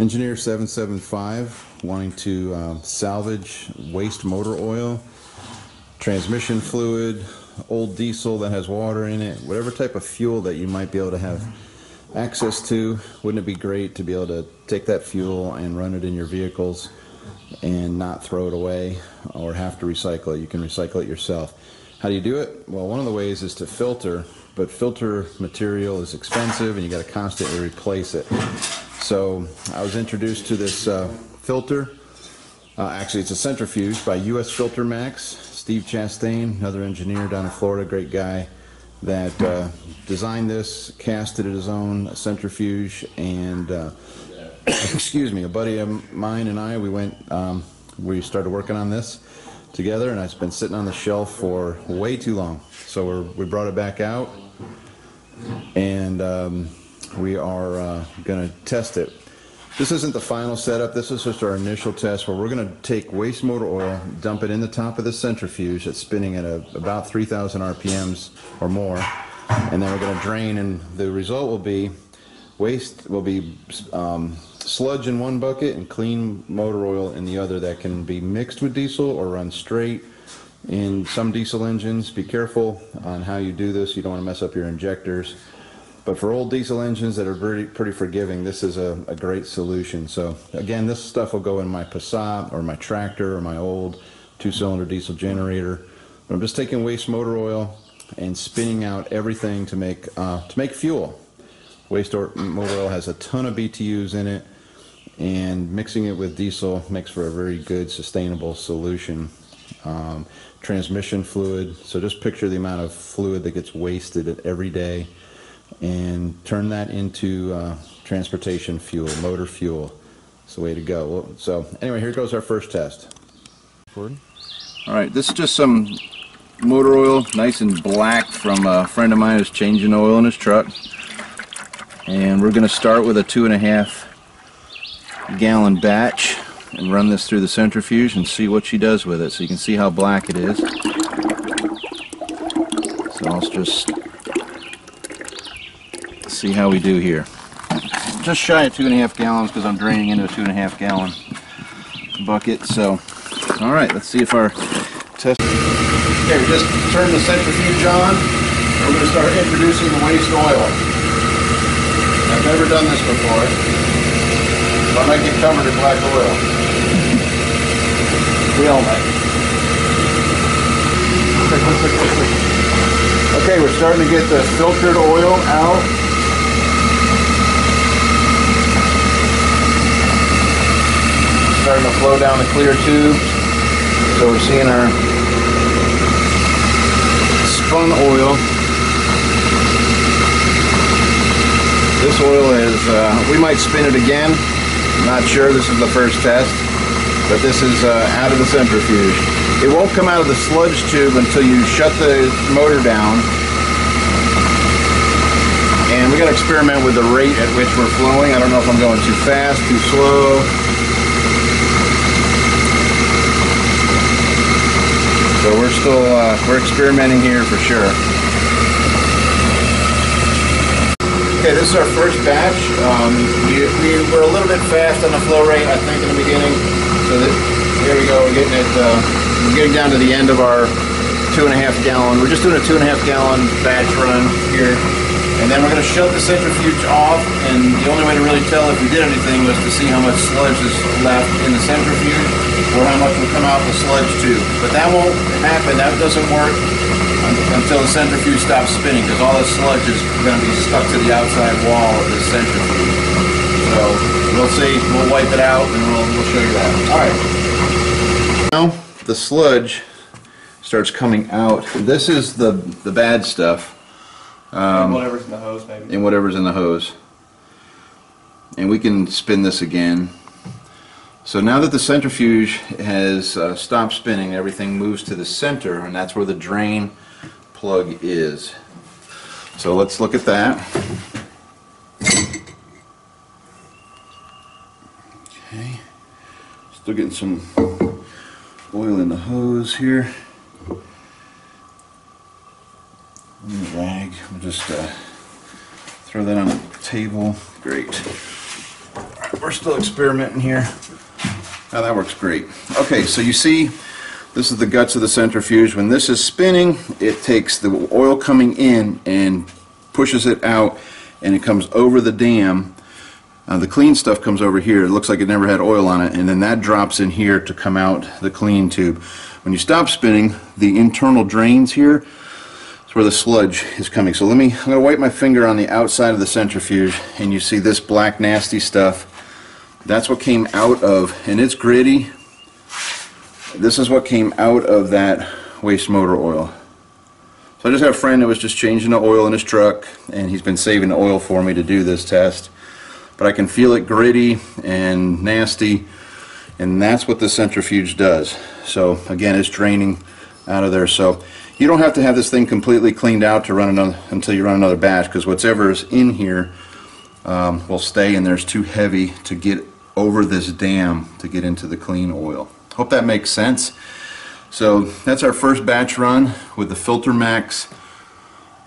Engineer 775 wanting to um, salvage waste motor oil, transmission fluid, old diesel that has water in it, whatever type of fuel that you might be able to have access to. Wouldn't it be great to be able to take that fuel and run it in your vehicles and not throw it away or have to recycle it? You can recycle it yourself. How do you do it? Well, one of the ways is to filter, but filter material is expensive and you got to constantly replace it. So I was introduced to this uh, filter. Uh, actually, it's a centrifuge by US Filter Max. Steve Chastain, another engineer down in Florida, great guy, that uh, designed this, casted it his own centrifuge, and uh, excuse me, a buddy of mine and I, we went, um, we started working on this together, and it's been sitting on the shelf for way too long. So we brought it back out, and um, we are uh, going to test it. This isn't the final setup. This is just our initial test where we're going to take waste motor oil, dump it in the top of the centrifuge that's spinning at a, about 3,000 RPMs or more, and then we're going to drain, and the result will be waste will be um, sludge in one bucket and clean motor oil in the other that can be mixed with diesel or run straight. In some diesel engines, be careful on how you do this. You don't want to mess up your injectors. But for old diesel engines that are pretty, pretty forgiving, this is a, a great solution. So again, this stuff will go in my Passat or my tractor or my old two-cylinder diesel generator. But I'm just taking waste motor oil and spinning out everything to make uh, to make fuel. Waste or, motor oil has a ton of BTUs in it, and mixing it with diesel makes for a very good sustainable solution. Um, transmission fluid. So just picture the amount of fluid that gets wasted every day and turn that into uh, transportation fuel, motor fuel. It's the way to go. So anyway, here goes our first test. All right, this is just some motor oil, nice and black from a friend of mine who's changing oil in his truck. And we're going to start with a two and a half gallon batch and run this through the centrifuge and see what she does with it. So you can see how black it is. So I'll just see how we do here. Just shy of two and a half gallons because I'm draining into a two and a half gallon bucket. So, all right, let's see if our test. Okay, we just turned the centrifuge on. We're going to start introducing the waste oil. I've never done this before. So I might get covered in black oil. We all might. Quick, quick, quick, quick, quick. Okay, we're starting to get the filtered oil out. Starting to flow down the clear tubes. So we're seeing our spun oil. This oil is, uh, we might spin it again. Not sure, this is the first test. But this is uh, out of the centrifuge. It won't come out of the sludge tube until you shut the motor down. And we got to experiment with the rate at which we're flowing. I don't know if I'm going too fast, too slow. So we're still uh, we're experimenting here for sure. Okay, this is our first batch. Um, we, we were a little bit fast on the flow rate, I think, in the beginning. So that, here we go. We're getting it. Uh, we're getting down to the end of our two and a half gallon. We're just doing a two and a half gallon batch run here. And then we're going to shut the centrifuge off, and the only way to really tell if we did anything was to see how much sludge is left in the centrifuge, or how much will come out the sludge tube. But that won't happen, that doesn't work until the centrifuge stops spinning, because all the sludge is going to be stuck to the outside wall of the centrifuge. So we'll see, we'll wipe it out, and we'll, we'll show you that. All right. Now the sludge starts coming out. This is the, the bad stuff and whatever's in the hose, maybe. and whatever's in the hose. And we can spin this again. So now that the centrifuge has uh, stopped spinning, everything moves to the center, and that's where the drain plug is. So let's look at that. Okay. Still getting some oil in the hose here. rag. We'll just uh, throw that on the table. Great. we're still experimenting here. Now that works great. Okay, so you see, this is the guts of the centrifuge. When this is spinning, it takes the oil coming in and pushes it out, and it comes over the dam. Uh, the clean stuff comes over here. It looks like it never had oil on it, and then that drops in here to come out the clean tube. When you stop spinning, the internal drains here, where the sludge is coming. So let me, I'm gonna wipe my finger on the outside of the centrifuge and you see this black nasty stuff. That's what came out of, and it's gritty. This is what came out of that waste motor oil. So I just have a friend that was just changing the oil in his truck and he's been saving the oil for me to do this test. But I can feel it gritty and nasty and that's what the centrifuge does. So again, it's draining out of there. So you don't have to have this thing completely cleaned out to run another until you run another batch because whatever is in here um, will stay and there's too heavy to get over this dam to get into the clean oil. Hope that makes sense. So that's our first batch run with the Filter Max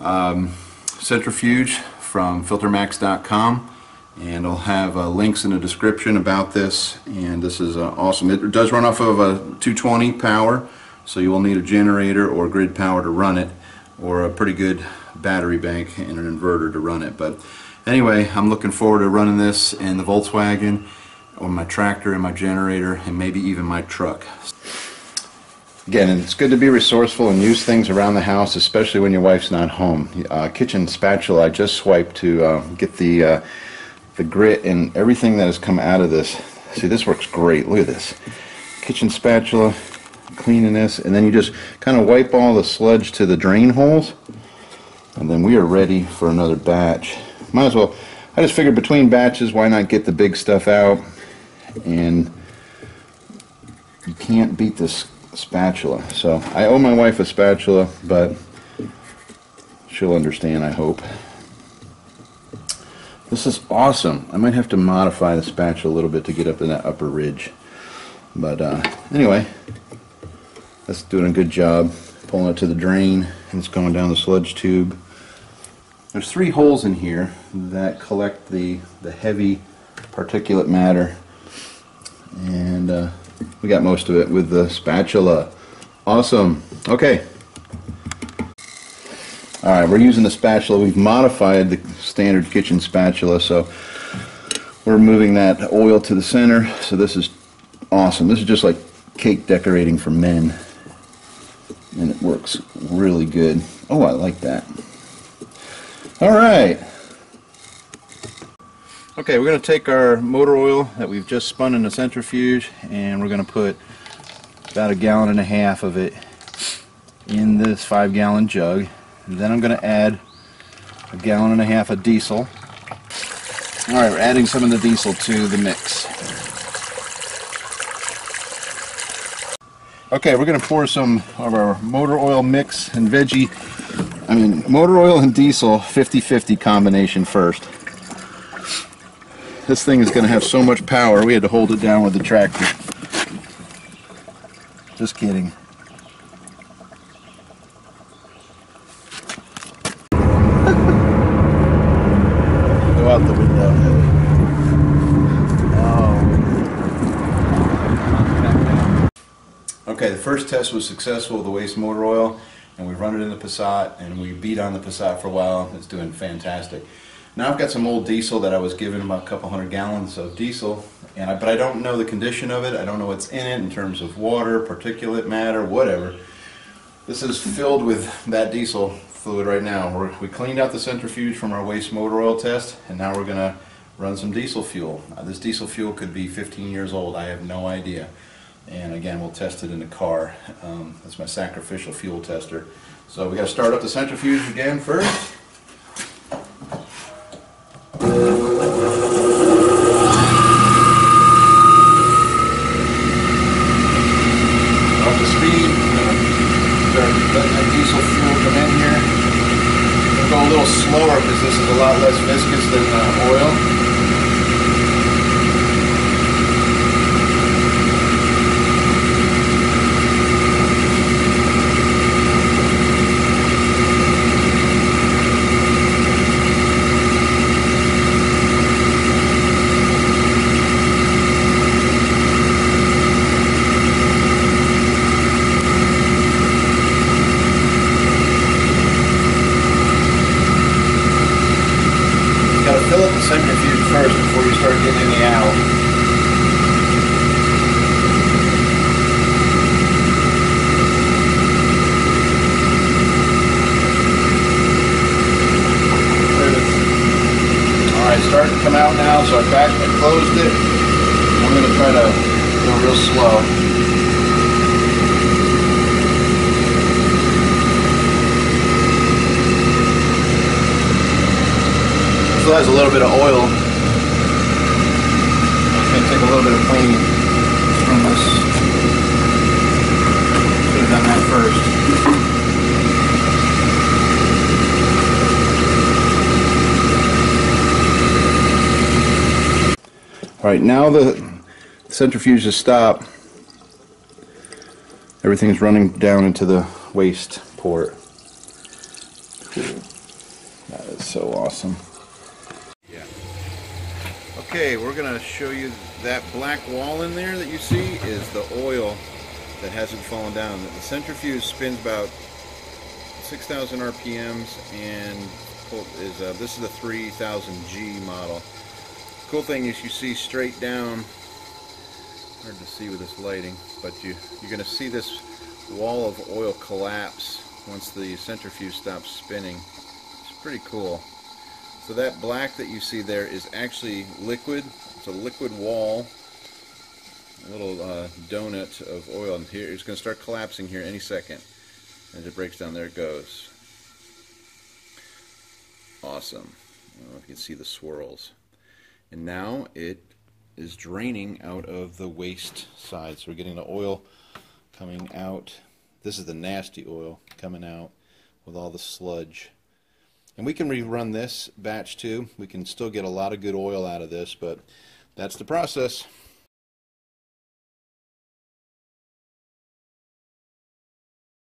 um, centrifuge from filtermax.com and I'll have uh, links in the description about this and this is uh, awesome. It does run off of a 220 power so you will need a generator or grid power to run it or a pretty good battery bank and an inverter to run it. But anyway, I'm looking forward to running this in the Volkswagen or my tractor and my generator and maybe even my truck. Again, it's good to be resourceful and use things around the house, especially when your wife's not home. Uh, kitchen spatula, I just swiped to uh, get the uh, the grit and everything that has come out of this. See, this works great. Look at this. Kitchen spatula, cleaning this, and then you just kind of wipe all the sludge to the drain holes, and then we are ready for another batch. Might as well, I just figured between batches, why not get the big stuff out, and you can't beat this spatula. So I owe my wife a spatula, but she'll understand, I hope. This is awesome. I might have to modify the spatula a little bit to get up in that upper ridge. But uh, anyway, that's doing a good job pulling it to the drain and it's going down the sludge tube. There's three holes in here that collect the, the heavy particulate matter and uh, we got most of it with the spatula. Awesome. Okay. Alright, we're using the spatula. We've modified the standard kitchen spatula so we're moving that oil to the center. So this is awesome. This is just like cake decorating for men works really good. Oh, I like that. All right. Okay, we're going to take our motor oil that we've just spun in the centrifuge and we're going to put about a gallon and a half of it in this five gallon jug. And then I'm going to add a gallon and a half of diesel. All right, we're adding some of the diesel to the mix. Okay, we're to pour some of our motor oil mix and veggie, I mean, motor oil and diesel 50-50 combination first. This thing is to have so much power, we had to hold it down with the tractor. Just kidding. Go out the window. Okay, the first test was successful with the waste motor oil, and we run it in the Passat, and we beat on the Passat for a while. It's doing fantastic. Now I've got some old diesel that I was given about a couple hundred gallons of diesel, and I, but I don't know the condition of it. I don't know what's in it in terms of water, particulate matter, whatever. This is filled with that diesel fluid right now. We're, we cleaned out the centrifuge from our waste motor oil test, and now we're going to run some diesel fuel. Uh, this diesel fuel could be 15 years old. I have no idea. And again, we'll test it in the car. Um, that's my sacrificial fuel tester. So we got to start up the centrifuge again first. Up to speed. Diesel fuel come in here. Go a little slower because this is a lot less viscous than uh, oil. Starting to come out now, so I back I closed it. I'm gonna try to go real slow. Still has a little bit of oil. It's gonna take a little bit of cleaning from this. Should have done that first. Right, now the centrifuge has stopped. Everything's running down into the waste port. That is so awesome. Yeah. Okay, we're going to show you that black wall in there that you see is the oil that hasn't fallen down. The centrifuge spins about 6,000 RPMs and is uh, this is the 3000G model. Cool thing is you see straight down. Hard to see with this lighting, but you you're to see this wall of oil collapse once the centrifuge stops spinning. It's pretty cool. So that black that you see there is actually liquid. It's a liquid wall, a little uh, donut of oil. And here it's to start collapsing here any second. As it breaks down, there it goes. Awesome. I don't know if you can see the swirls. And now it is draining out of the waste side. So we're getting the oil coming out. This is the nasty oil coming out with all the sludge. And we can rerun this batch too. We can still get a lot of good oil out of this, but that's the process.